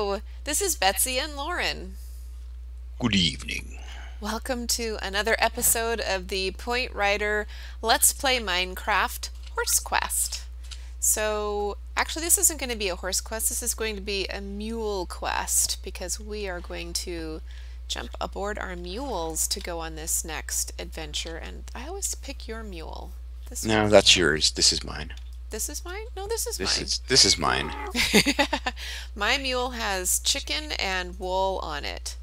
Hello, this is Betty and Lauren. Good evening. Welcome to another episode of the Point Rider Let's Play Minecraft Horse Quest. So, actually, this isn't going to be a horse quest, this is going to be a mule quest because we are going to jump aboard our mules to go on this next adventure. And I always pick your mule. This no, one. that's yours. This is mine. This is mine? No, this is this mine. Is, this is mine. My mule has chicken and wool on it.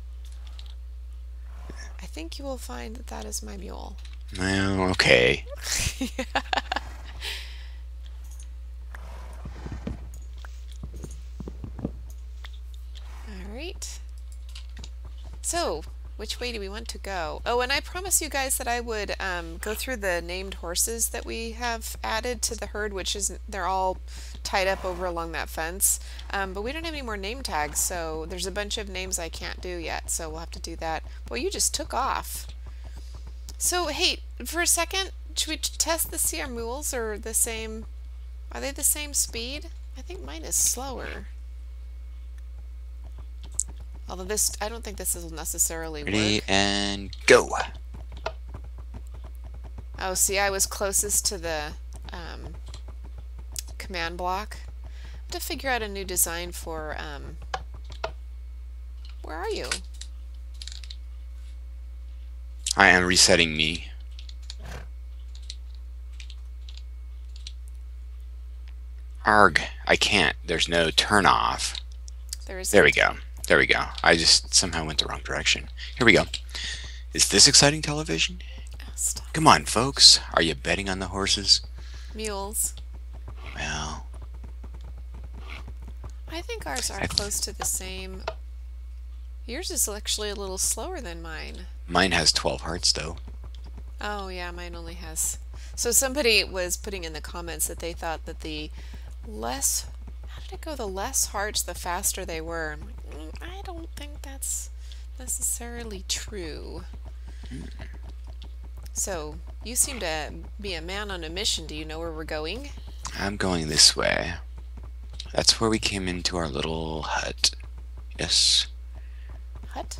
I think you will find that that is my mule. Well, okay. All right. So, which way do we want to go? Oh, and I promise you guys that I would um, go through the named horses that we have added to the herd, which is they're all tied up over along that fence. Um, but we don't have any more name tags, so there's a bunch of names I can't do yet, so we'll have to do that. Well, you just took off. So, hey, for a second, should we test the see our mules are the same? Are they the same speed? I think mine is slower. Although this, I don't think this will necessarily Ready work. and go. Oh, see, I was closest to the um, command block. Have to figure out a new design for, um, where are you? I am resetting me. Arg, I can't. There's no turn off. There is. There we go. There we go. I just somehow went the wrong direction. Here we go. Is this exciting television? Oh, Come on, folks. Are you betting on the horses? Mules. Well. I think ours are close to the same. Yours is actually a little slower than mine. Mine has 12 hearts, though. Oh, yeah, mine only has. So somebody was putting in the comments that they thought that the less. How did it go? The less hearts, the faster they were. I don't think that's necessarily true. So, you seem to be a man on a mission. Do you know where we're going? I'm going this way. That's where we came into our little hut. Yes. Hut?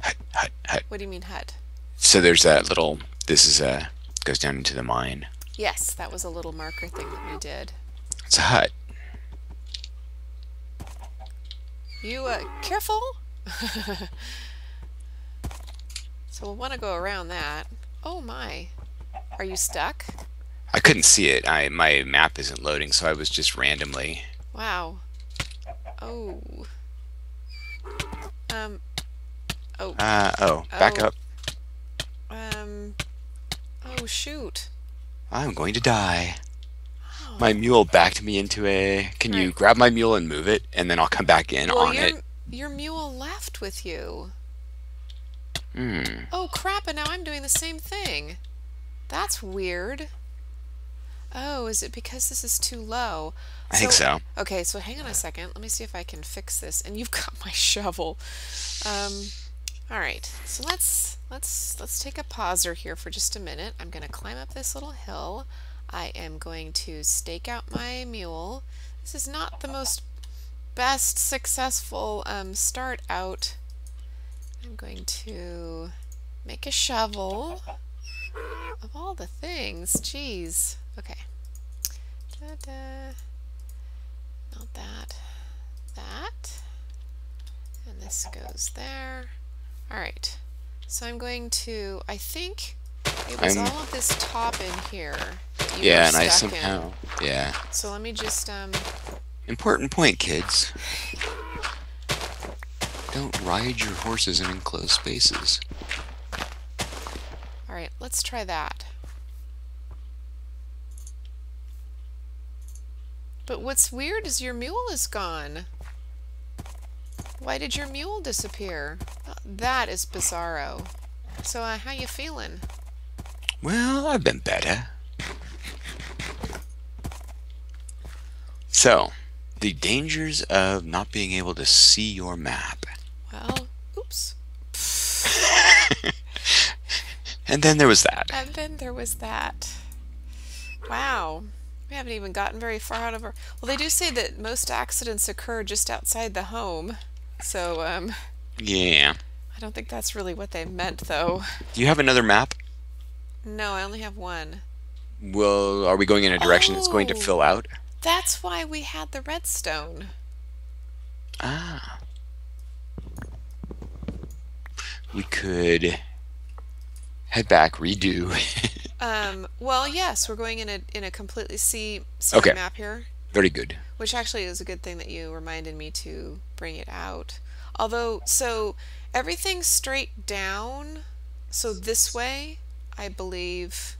Hut, hut, hut. What do you mean hut? So there's that little, this is a, goes down into the mine. Yes, that was a little marker thing that we did. It's a hut. You, uh, careful! so we'll want to go around that. Oh my. Are you stuck? I couldn't see it. I My map isn't loading, so I was just randomly... Wow. Oh. Um. Oh. Uh, oh. Back oh. up. Um. Oh, shoot. I'm going to die my mule backed me into a. Can you grab my mule and move it, and then I'll come back in well, on your, it? Your mule left with you. Hmm. Oh crap! And now I'm doing the same thing. That's weird. Oh, is it because this is too low? I think so. Okay, so hang on a second. Let me see if I can fix this. And you've got my shovel. Um, all right. So let's let's let's take a pauser here for just a minute. I'm going to climb up this little hill. I am going to stake out my mule. This is not the most best successful um, start out. I'm going to make a shovel of all the things. Jeez. Okay. Da -da. Not that. That. And this goes there. Alright. So I'm going to, I think it was I'm, all of this top in here. Yeah, and I somehow in. yeah. So let me just um. Important point, kids. Don't ride your horses in enclosed spaces. All right, let's try that. But what's weird is your mule is gone. Why did your mule disappear? That is bizarro. So, uh, how you feeling? Well, I've been better. So, the dangers of not being able to see your map. Well, oops. and then there was that. And then there was that. Wow. We haven't even gotten very far out of our. Well, they do say that most accidents occur just outside the home. So, um, Yeah. I don't think that's really what they meant, though. Do you have another map? No, I only have one. Well, are we going in a direction that's going to Oh. fill out? That's why we had the redstone. Ah. We could head back, redo. Um, well, yes, we're going in a in a completely see see Okay. map here, Very good. which actually is a good thing that you reminded me to bring it out. Although, so everything's straight down, so this way, I believe.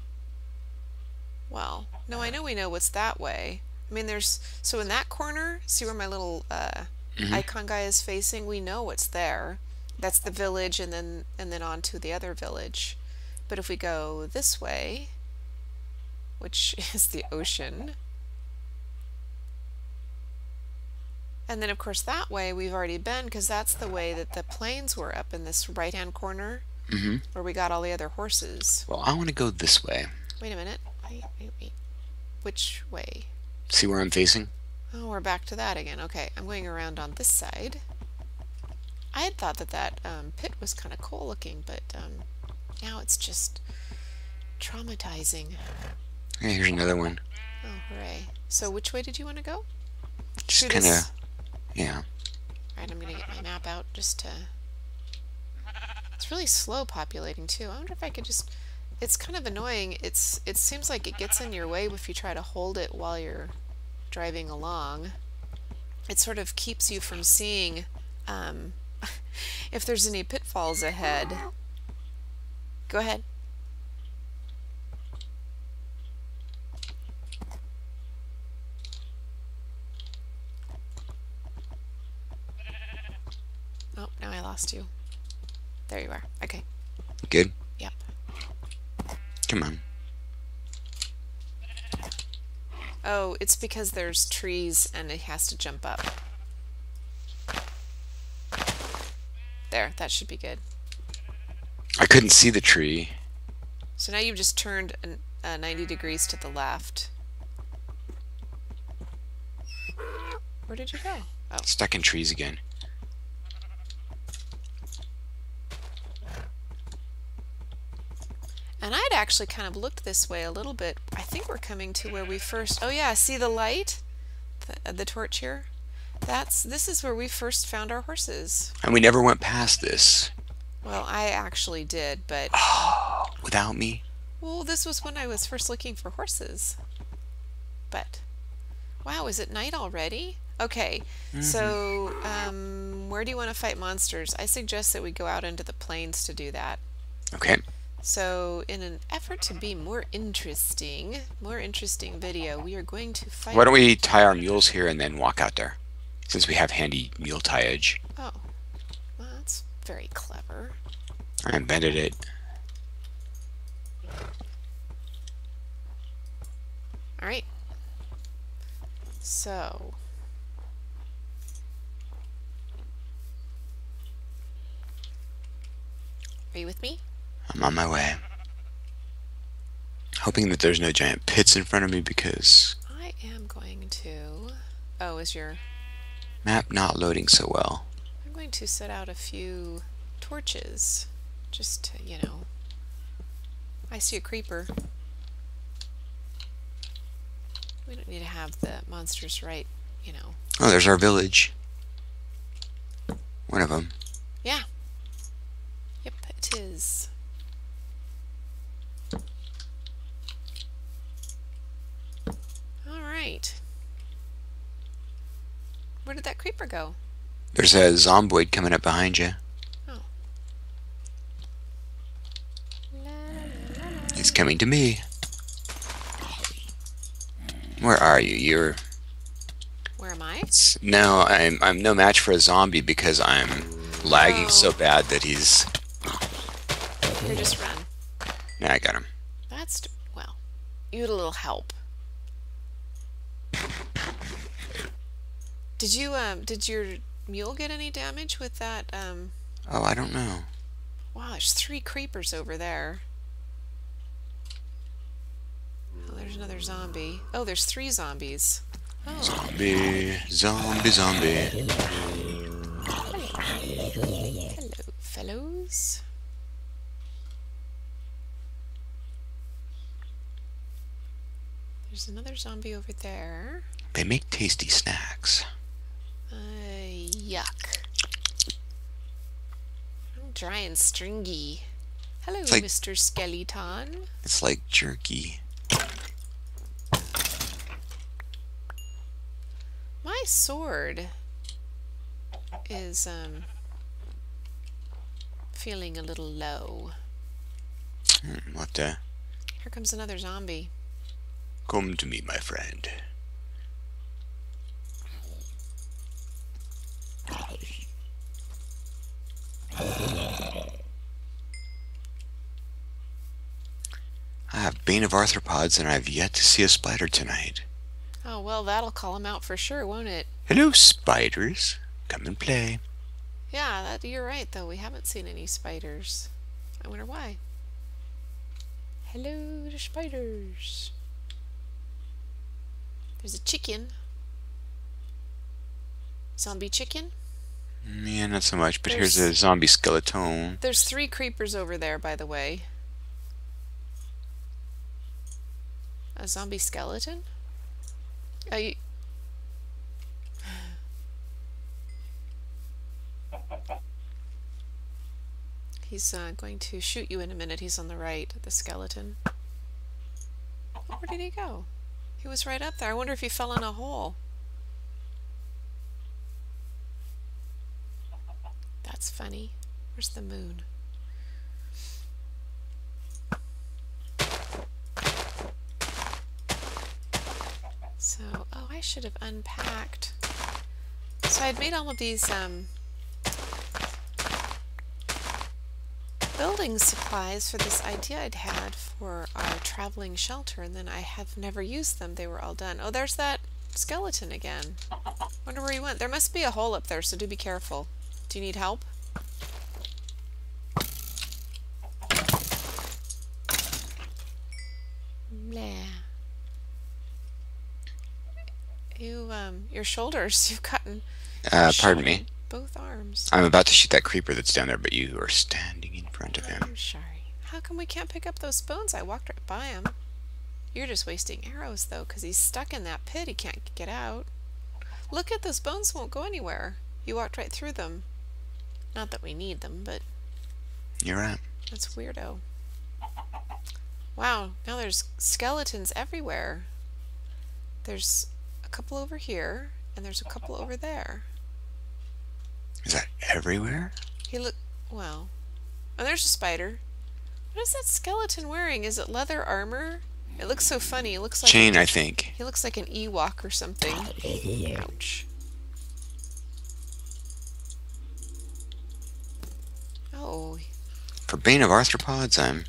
Well, no, I know we know what's that way. I mean, there's so in that corner, see where my little uh, icon guy is facing? We know what's there. That's the village, and then and then on to the other village. But if we go this way, which is the ocean, and then of course that way we've already been because that's the way that the plains were up in this right hand corner hmm where we got all the other horses. Well, I want to go this way. Wait a minute. Wait, wait, wait. Which way? See where I'm facing? Oh, we're back to that again. Okay, I'm going around on this side. I had thought that that um, pit was kind of cool looking, but um, now it's just traumatizing. Yeah, here's another one. Oh, hooray. So which way did you want to go? Just kind of, yeah. Alright, I'm gonna get my map out just to... It's really slow populating too. I wonder if I could just... It's kind of annoying. It's It seems like it gets in your way if you try to hold it while you're driving along. It sort of keeps you from seeing um, if there's any pitfalls ahead. Go ahead. Oh, now I lost you. There you are. Okay. Good. Yep. Come on. Oh, it's because there's trees and it has to jump up. There, that should be good. I couldn't see the tree. So now you've just turned an, uh, 90 degrees to the left. Where did you go? Oh, Stuck in trees again. And I'd actually kind of looked this way a little bit. I think we're coming to where we first. Oh yeah, see the light, the, uh, the torch here. That's this is where we first found our horses. And we never went past this. Well, I actually did, but Without me? well, this was when I was first looking for horses. But wow, is it night already? Okay, so um, where do you want to fight monsters? I suggest that we go out into the plains to do that. Okay. So, in an effort to be more interesting, more interesting video, we are going to fight. Why don't we tie our mules here and then walk out there? Since we have handy mule tieage. Oh, well, that's very clever. I invented it. All right. So. Are you with me? I'm on my way. Hoping that there's no giant pits in front of me because I am going to. Oh, is your. map not loading so well. I'm going to set out a few torches. Just to, you know. I see a creeper. We don't need to have the monsters right, you know. Oh, there's our village. One of them. Yeah. Yep, it is. All right. Where did that creeper go? There's a zomboid coming up behind you. Oh. La, coming to me. Where are you? You're Where am I? s- no. I'm I'm no match for a zombie because I'm lagging Oh. so bad that he's. Here, just run. Yeah, I got him. That's well. You had a little help. Did you um? Did your mule get any damage with that um? Oh, I don't know. Wow, there's three creepers over there. Oh, there's another zombie. Oh, there's three zombies. Oh. Zombie, zombie, zombie. Hello, fellows. There's another zombie over there. They make tasty snacks. Uh, yuck. I'm dry and stringy. Hello, like- Mr. Skeleton. It's like jerky. My sword is um feeling a little low. Hmm, what the? Here comes another zombie. Come to me, my friend. I have Bane of Arthropods and I've yet to see a spider tonight. Oh well, that'll call him out for sure, won't it? Hello, spiders. Come and play. Yeah, that you're right though. We haven't seen any spiders. I wonder why. Hello, the spiders. There's a chicken. Zombie chicken. Yeah, not so much, but here's a zombie skeleton. There's three creepers over there, by the way. A zombie skeleton? Oh, you... He's uh, going to shoot you in a minute. He's on the right, the skeleton. Where did he go? He was right up there. I wonder if he fell in a hole. That's funny. Where's the moon? So, oh, I should have unpacked. So I'd made all of these um, building supplies for this idea I'd had for our traveling shelter, and then I have never used them. They were all done. Oh, there's that skeleton again. Wonder where he went. There must be a hole up there, so do be careful. Do you need help? You, um, your shoulders, you've gotten Uh, pardon me. Both arms. I'm about to shoot that creeper that's down there, but you are standing in front of him. I'm sorry. How come we can't pick up those bones? I walked right by him. You're just wasting arrows, though, 'cause he's stuck in that pit. He can't get out. Look at those bones won't go anywhere. You walked right through them. Not that we need them, but You're right. that's weirdo. Wow, now there's skeletons everywhere. There's couple over here, and there's a couple over there. Is that everywhere? He look well. Oh, there's a spider. What is that skeleton wearing? Is it leather armor? It looks so funny. It looks like Chain, I think. he looks like an Ewok or something. Ouch. Oh, For Bane of Arthropods, I'm.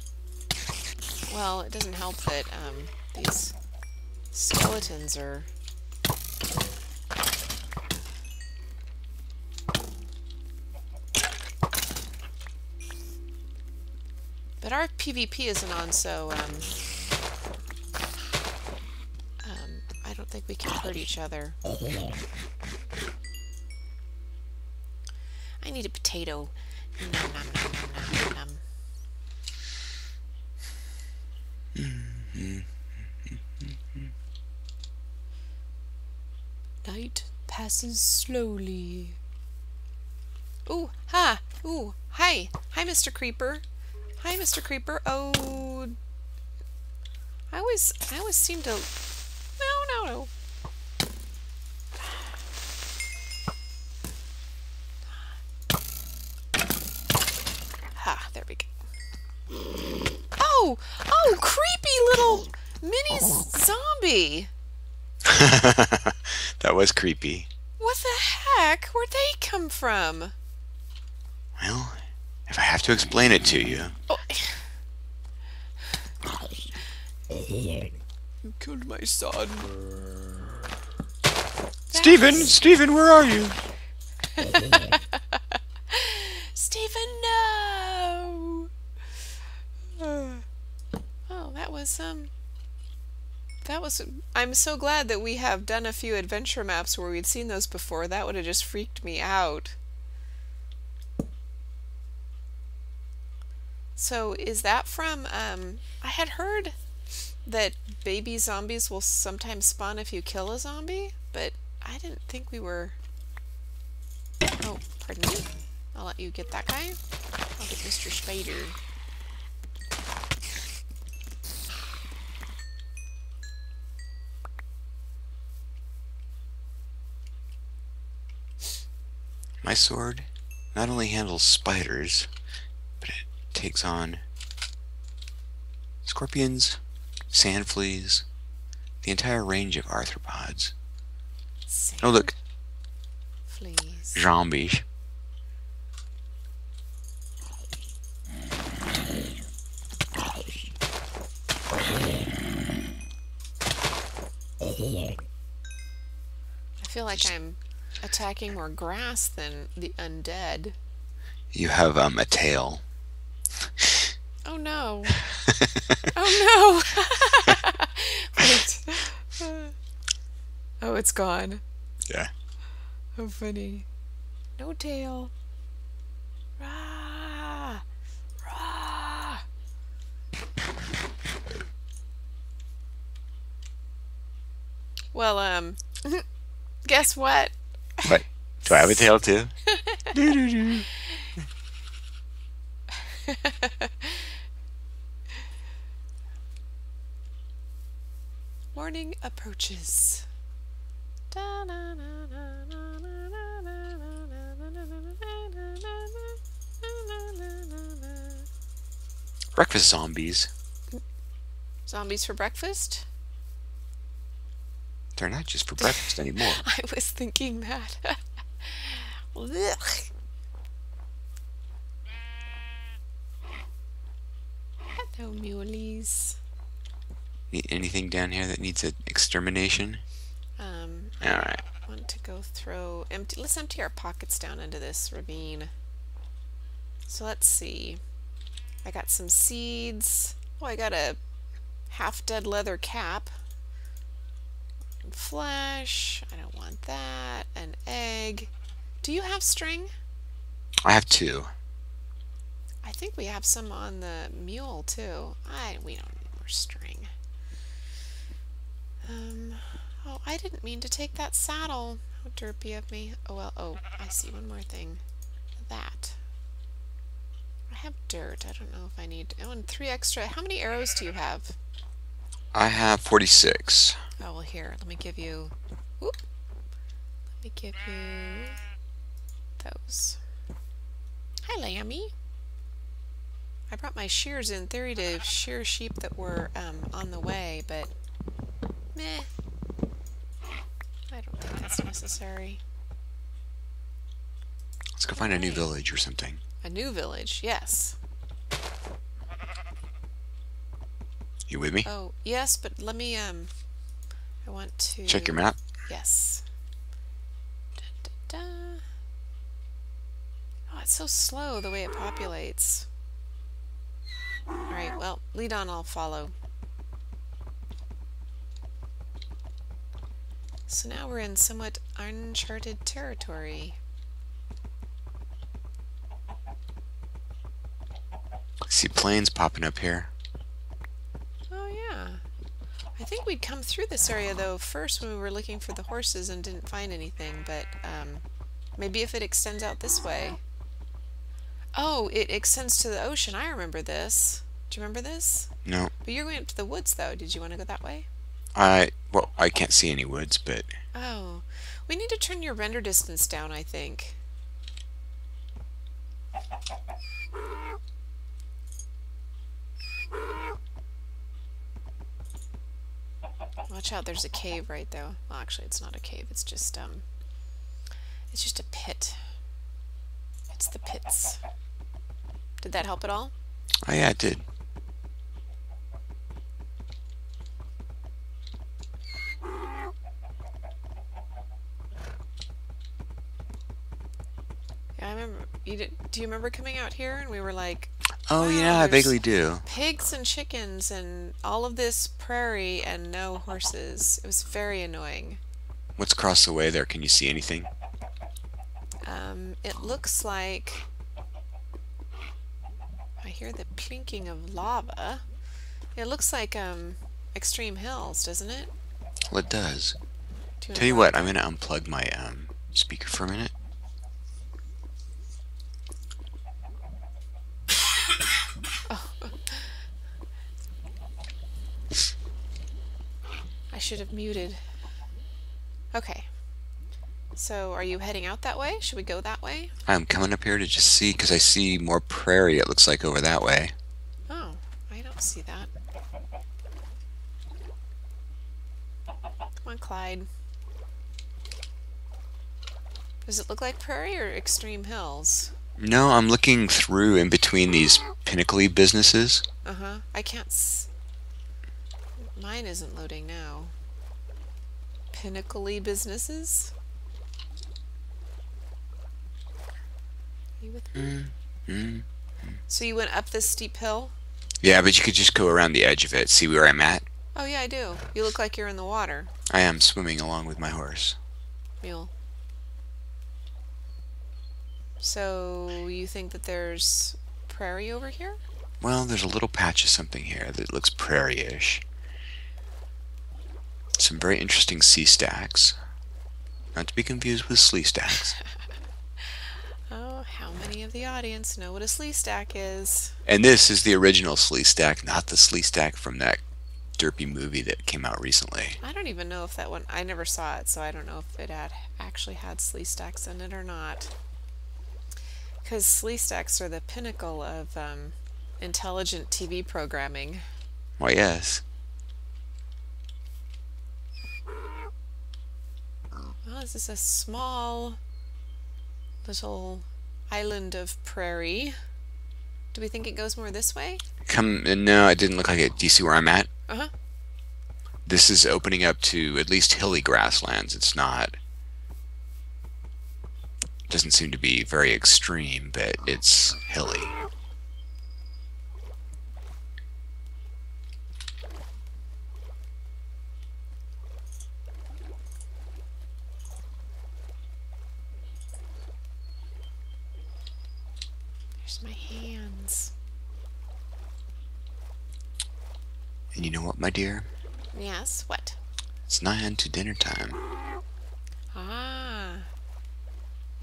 well, it doesn't help that um, these skeletons are. But our PvP isn't on, so um, um, I don't think we can hurt each other. I need a potato. Nom, nom, nom. Night passes slowly. Ooh, ha! Ooh, hi! Hi, Mr. Creeper. Hi, Mr. Creeper. Oh, I always, I always seem to. No, no, no. Ha! There we go. Oh, oh, creepy little mini zombie. that was creepy. What the heck? Where'd they come from? Well, if I have to explain it to you. You killed my son. Stephen! Stephen, where are you? Stephen, no! Uh, oh, that was, um, That was. I'm so glad that we have done a few adventure maps where we'd seen those before. That would have just freaked me out. So, is that from. Um, I had heard that baby zombies will sometimes spawn if you kill a zombie, but I didn't think we were. Oh, pardon me. I'll let you get that guy. I'll get Mr. Spider. My sword not only handles spiders, but it takes on scorpions, sand fleas, the entire range of arthropods. Sand Oh, look, Fleas. zombies. I feel like I'm attacking more grass than the undead. You have um, a tail. Oh no. oh no. Wait. Oh, it's gone. Yeah. How funny. No tail. Rah! Rah! Well, um, guess what? What? Do I have a tail too? Morning approaches. Breakfast zombies. Zombies for breakfast? They're not just for breakfast anymore. I was thinking that. Hello, muleys. Anything down here that needs an extermination? Um, All right. I want to go throw empty. Let's empty our pockets down into this ravine. So let's see. I got some seeds. Oh, I got a half-dead leather cap. Flesh. I don't want that. An egg. Do you have string? I have two. I think we have some on the mule too. I we don't need more string. Um. Oh, I didn't mean to take that saddle. How derpy of me. Oh well. Oh, I see one more thing. That. I have dirt. I don't know if I need. Oh, and three extra. How many arrows do you have? I have 46. Oh well, here. Let me give you. Whoop. Let me give you those. Hi, Lammy. I brought my shears in theory to shear sheep that were um, on the way, but meh. I don't think that's necessary. Let's go find a new village or something. A new village, yes. You with me? Oh, yes, but let me, um, I want to... Check your map. Yes. Da, da, da. Oh, it's so slow the way it populates. Alright, well, lead on, I'll follow. So now we're in somewhat uncharted territory. See plains popping up here. Oh, yeah. I think we'd come through this area, though, first when we were looking for the horses and didn't find anything, but um, maybe if it extends out this way. Oh, it extends to the ocean. I remember this. Do you remember this? No. But you're going up to the woods, though. Did you want to go that way? I well, I can't see any woods, but Oh. We need to turn your render distance down, I think. Watch out, there's a cave right there. Well, actually, it's not a cave. It's just, um, it's just a pit. It's the pits. Did that help at all? oh yeah, it did. I remember. You did, do you remember coming out here and we were like, Oh Wow, yeah, I vaguely do. Pigs and chickens and all of this prairie and no horses. It was very annoying. What's across the way there? Can you see anything? Um, it looks like I hear the plinking of lava. It looks like um Extreme Hills, doesn't it? Well, it does. Do wanna Tell you what, I'm gonna unplug my um speaker for a minute. I should have muted. Okay. So, are you heading out that way? Should we go that way? I'm coming up here to just see because I see more prairie. It looks like over that way. Oh, I don't see that. Come on, Clyde. Does it look like prairie or extreme hills? No, I'm looking through in between these pinnacly businesses. Uh huh. I can't. S- Mine isn't loading now. Pinnacly businesses. Are you with me? Mm. So you went up this steep hill? Yeah, but you could just go around the edge of it. See where I'm at? Oh yeah, I do. You look like you're in the water, I am swimming along with my horse. mule. So you think that there's prairie over here? Well, there's a little patch of something here that looks prairie-ish. Some very interesting sea stacks. Not to be confused with Sleestaks. Oh, how many of the audience know what a Sleestak is? And this is the original Sleestak, not the Sleestak from that derpy movie that came out recently. I don't even know if that one. I never saw it, so I don't know if it had actually had Sleestaks in it or not. Because Sleestaks are the pinnacle of um, intelligent TV programming. Why, yes. Well, this is a small little island of prairie. Do we think it goes more this way? Come, no, it didn't look like it. Do you see where I'm at? Uh huh. This is opening up to at least hilly grasslands. It's not. Doesn't seem to be very extreme, but it's hilly. There's my hands. And you know what, my dear? Yes, what? It's nigh unto dinner time. Ah.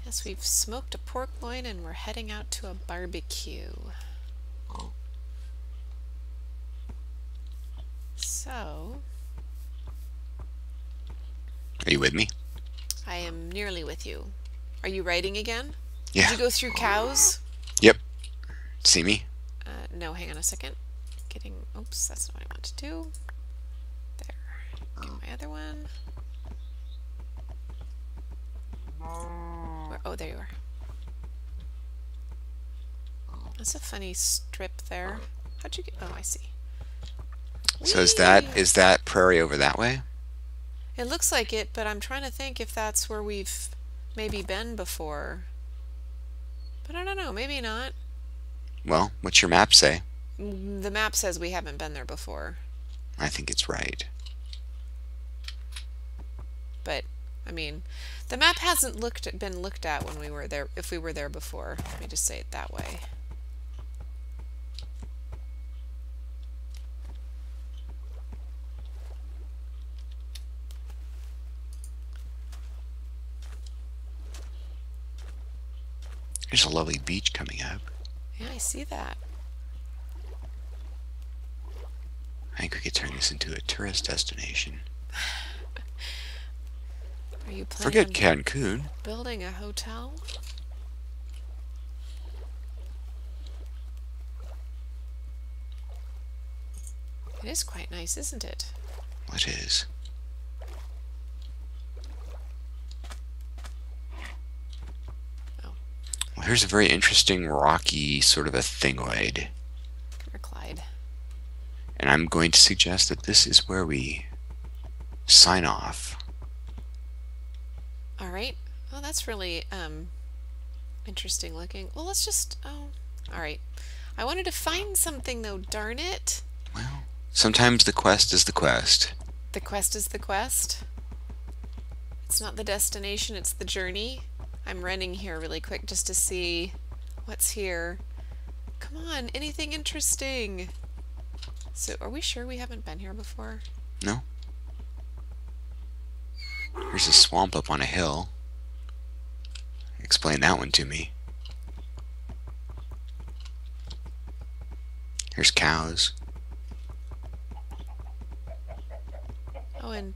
Yes, we've smoked a pork loin and we're heading out to a barbecue. So, Are you with me? I am nearly with you. Are you writing again? Yeah. Did you go through cows? Yep. See me? Uh, no, hang on a second. Getting, oops, that's not what I want to do. There. Get my other one. Where, oh, there you are. That's a funny strip there. How'd you get, oh, I see. So is that is that prairie over that way? It looks like it, but I'm trying to think if that's where we've maybe been before. But I don't know, maybe not. Well, what's your map say? The map says we haven't been there before, I think it's right. but I mean, the map hasn't looked at, been looked at when we were there if we were there before. Let me just say it that way. There's a lovely beach coming up. Yeah, I see that. I think we could turn this into a tourist destination. Are you planning Forget on Cancun. building a hotel? It is quite nice, isn't it? What is? Oh. Well, here's a very interesting rocky sort of a thingoid. Come here, Clyde. And I'm going to suggest that this is where we sign off. All right. Well, that's really um interesting looking. Well, let's just oh, all right. I wanted to find something though, darn it. Well, sometimes the quest is the quest. The quest is the quest. It's not the destination, it's the journey. I'm running here really quick just to see what's here. Come on, anything interesting? So, are we sure we haven't been here before? No. There's a swamp up on a hill. Explain that one to me. Here's cows. Oh, and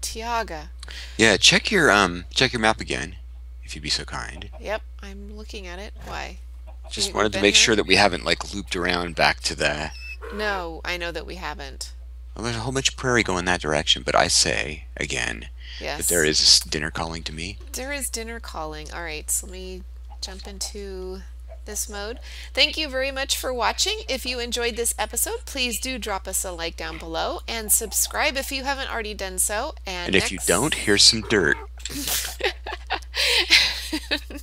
Taiga. Yeah, check your um check your map again, if you'd be so kind. Yep, I'm looking at it. Why? Just wanted to make here? sure that we haven't like looped around back to the. No, I know that we haven't. Well, there's a whole bunch of prairie going that direction, but I say again yes. that there is dinner calling to me. There is dinner calling. All right, so let me jump into this mode. Thank you very much for watching. If you enjoyed this episode, please do drop us a like down below and subscribe if you haven't already done so. And, and if you don't, here's some dirt.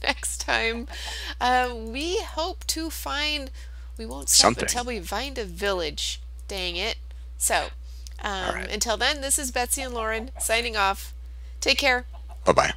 next time, uh, we hope to find. We won't stop Something. until we find a village. Dang it. So, um, right. until then, this is Betty and Lauren signing off. Take care. Bye bye.